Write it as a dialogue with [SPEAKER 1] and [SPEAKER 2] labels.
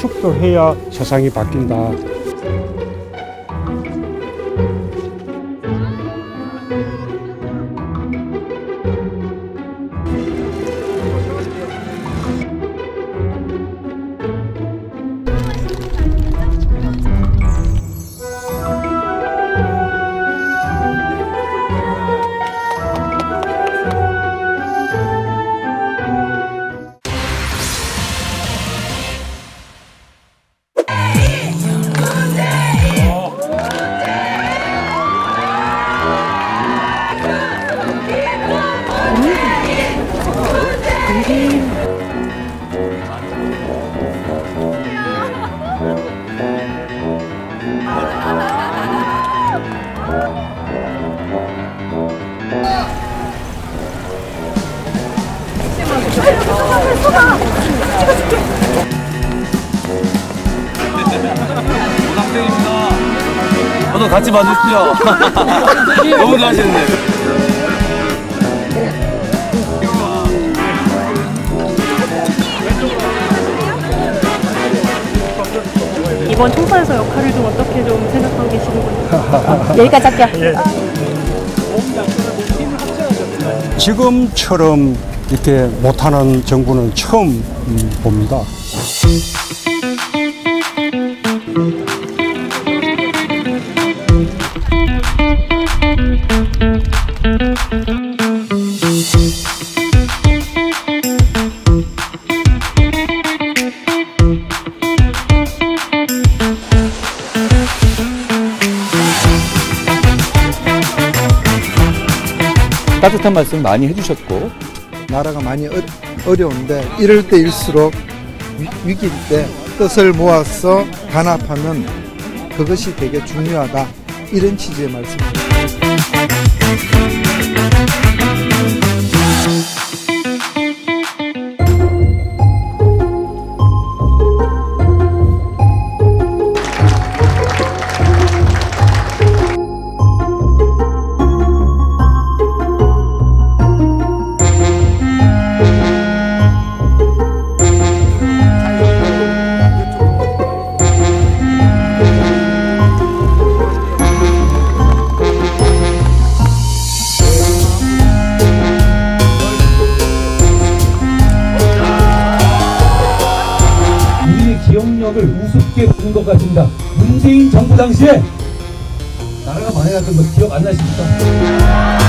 [SPEAKER 1] 축도 해야 세상이 바뀐다.
[SPEAKER 2] 저도 같이 봐주십시오. 너무 좋아하시는데.
[SPEAKER 3] 이번 총선에서 역할을 좀 어떻게 좀 생각하고 계시는군요.
[SPEAKER 4] 여기까지 할게요.
[SPEAKER 1] 지금처럼 이렇게 못하는 정부는 처음 음, 봅니다.
[SPEAKER 5] 따뜻한 말씀 많이 해주셨고
[SPEAKER 6] 나라가 많이 어, 어려운데 이럴 때일수록 위, 위기일 때 뜻을 모아서 단합하면 그것이 되게 중요하다 이런 취지의 말씀입니다.
[SPEAKER 7] 기억력을 우습게 보는 것 같습니다. 문재인 정부 당시에 나라가 망해갔던 거 기억 안 나십니까?